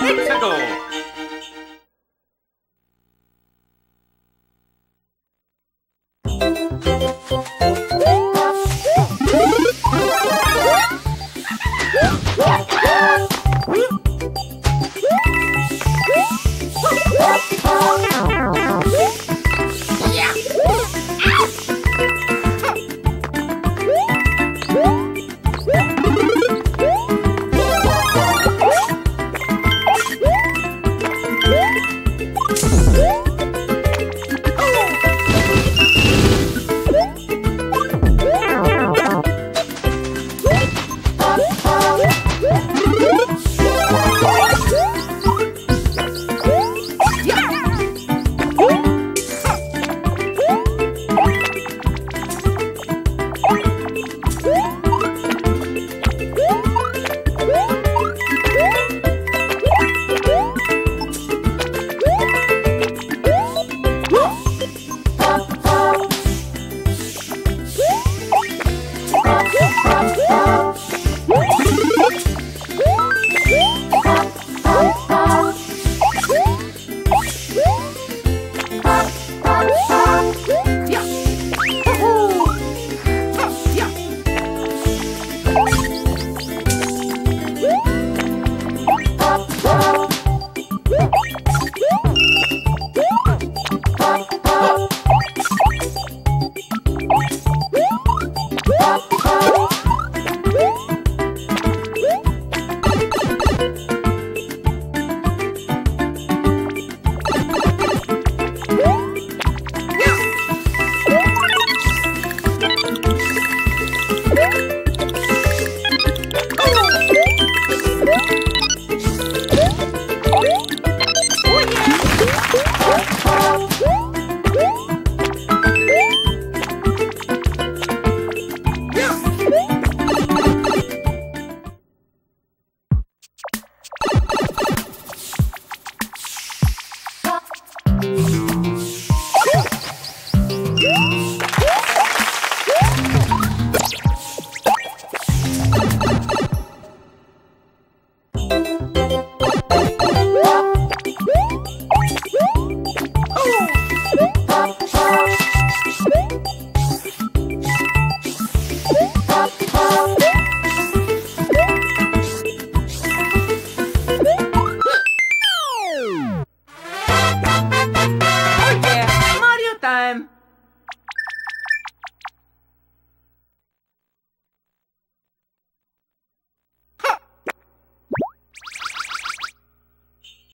새도 What?